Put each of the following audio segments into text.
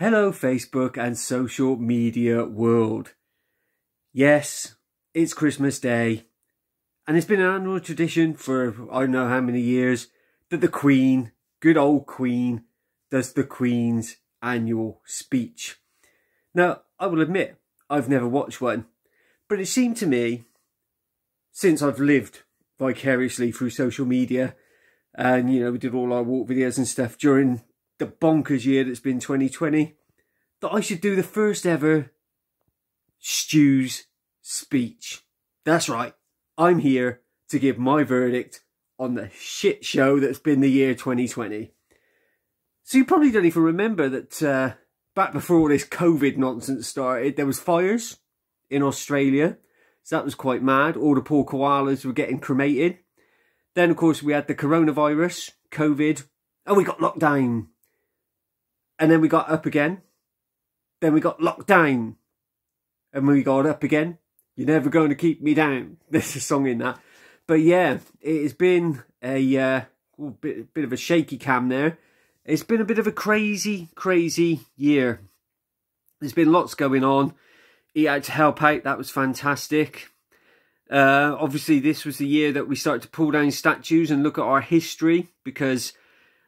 Hello, Facebook and social media world. Yes, it's Christmas Day, and it's been an annual tradition for I don't know how many years that the Queen, good old Queen, does the Queen's annual speech. Now, I will admit, I've never watched one, but it seemed to me, since I've lived vicariously through social media, and you know, we did all our walk videos and stuff during the bonkers year that's been 2020 that I should do the first ever Stu's speech. That's right. I'm here to give my verdict on the shit show that's been the year 2020. So you probably don't even remember that uh, back before all this COVID nonsense started, there was fires in Australia. So that was quite mad. All the poor koalas were getting cremated. Then, of course, we had the coronavirus, COVID, and we got lockdown and then we got up again. Then we got locked down, and we got up again. You're never going to keep me down. There's a song in that, but yeah, it has been a uh, bit bit of a shaky cam there. It's been a bit of a crazy, crazy year. There's been lots going on. He had to help out. That was fantastic. Uh, obviously, this was the year that we started to pull down statues and look at our history because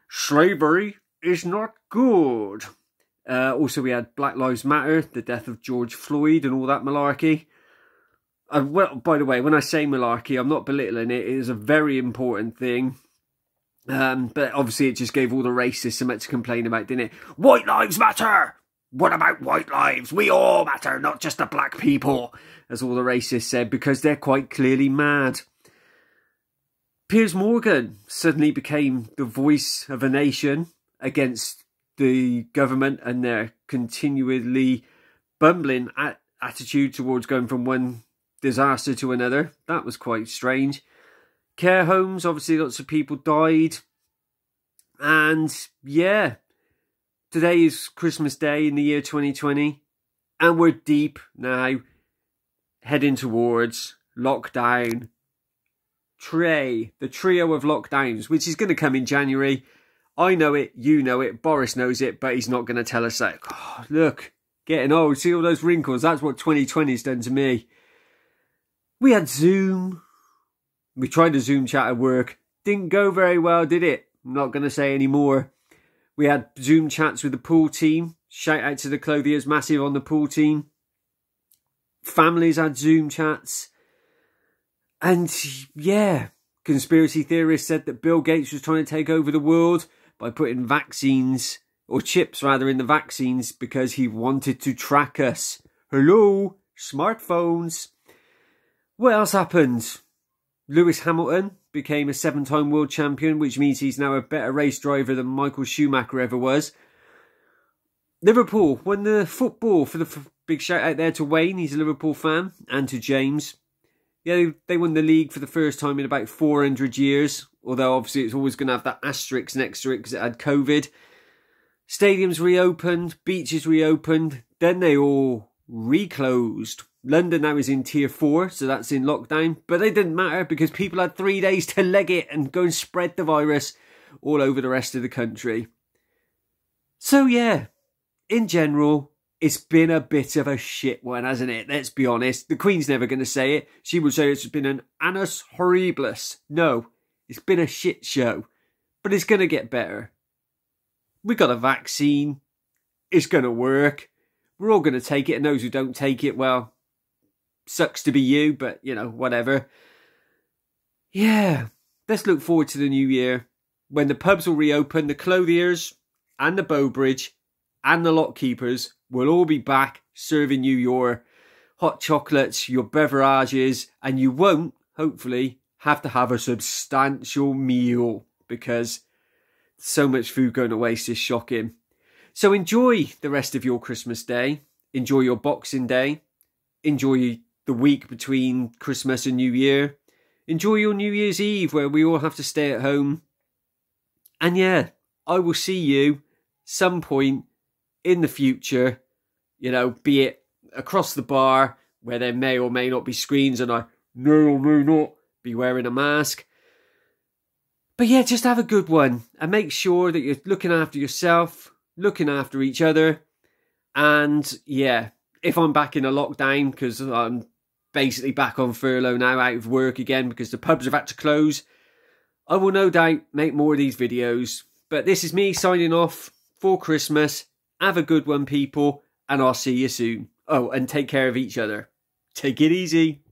slavery is not good. Uh, also, we had Black Lives Matter, the death of George Floyd, and all that malarkey. Well, by the way, when I say malarkey, I'm not belittling it. It is a very important thing. Um, but obviously, it just gave all the racists so much to complain about, didn't it? White lives matter! What about white lives? We all matter, not just the black people, as all the racists said, because they're quite clearly mad. Piers Morgan suddenly became the voice of a nation against the government and their continually bumbling at attitude towards going from one disaster to another. That was quite strange. Care homes, obviously, lots of people died. And yeah, today is Christmas Day in the year 2020, and we're deep now, heading towards lockdown. Trey, the trio of lockdowns, which is going to come in January. I know it, you know it, Boris knows it, but he's not going to tell us that. Oh, look, getting old. See all those wrinkles? That's what 2020's done to me. We had Zoom. We tried a Zoom chat at work. Didn't go very well, did it? I'm not going to say any more. We had Zoom chats with the pool team. Shout out to the clothiers, massive on the pool team. Families had Zoom chats. And yeah, conspiracy theorists said that Bill Gates was trying to take over the world by putting vaccines or chips rather in the vaccines because he wanted to track us. Hello, smartphones. What else happened? Lewis Hamilton became a seven time world champion, which means he's now a better race driver than Michael Schumacher ever was. Liverpool won the football for the f- big shout out there to Wayne, he's a Liverpool fan, and to James. Yeah, they, they won the league for the first time in about 400 years although obviously it's always going to have that asterisk next to it because it had COVID. Stadiums reopened, beaches reopened, then they all reclosed. London now is in tier four, so that's in lockdown, but they didn't matter because people had three days to leg it and go and spread the virus all over the rest of the country. So, yeah, in general, it's been a bit of a shit one, hasn't it? Let's be honest. The Queen's never going to say it. She will say it's been an annus horribilis. No, it's been a shit show, but it's going to get better. We got a vaccine. It's going to work. We're all going to take it, and those who don't take it, well, sucks to be you, but you know, whatever. Yeah, let's look forward to the new year when the pubs will reopen, the clothiers and the Bowbridge and the lock keepers will all be back serving you your hot chocolates, your beverages, and you won't, hopefully, have to have a substantial meal because so much food going to waste is shocking. So enjoy the rest of your Christmas day. Enjoy your Boxing Day. Enjoy the week between Christmas and New Year. Enjoy your New Year's Eve where we all have to stay at home. And yeah, I will see you some point in the future, you know, be it across the bar where there may or may not be screens and I may or may not be wearing a mask. But yeah, just have a good one and make sure that you're looking after yourself, looking after each other. And yeah, if I'm back in a lockdown, because I'm basically back on furlough now, out of work again because the pubs have had to close, I will no doubt make more of these videos. But this is me signing off for Christmas. Have a good one, people, and I'll see you soon. Oh, and take care of each other. Take it easy.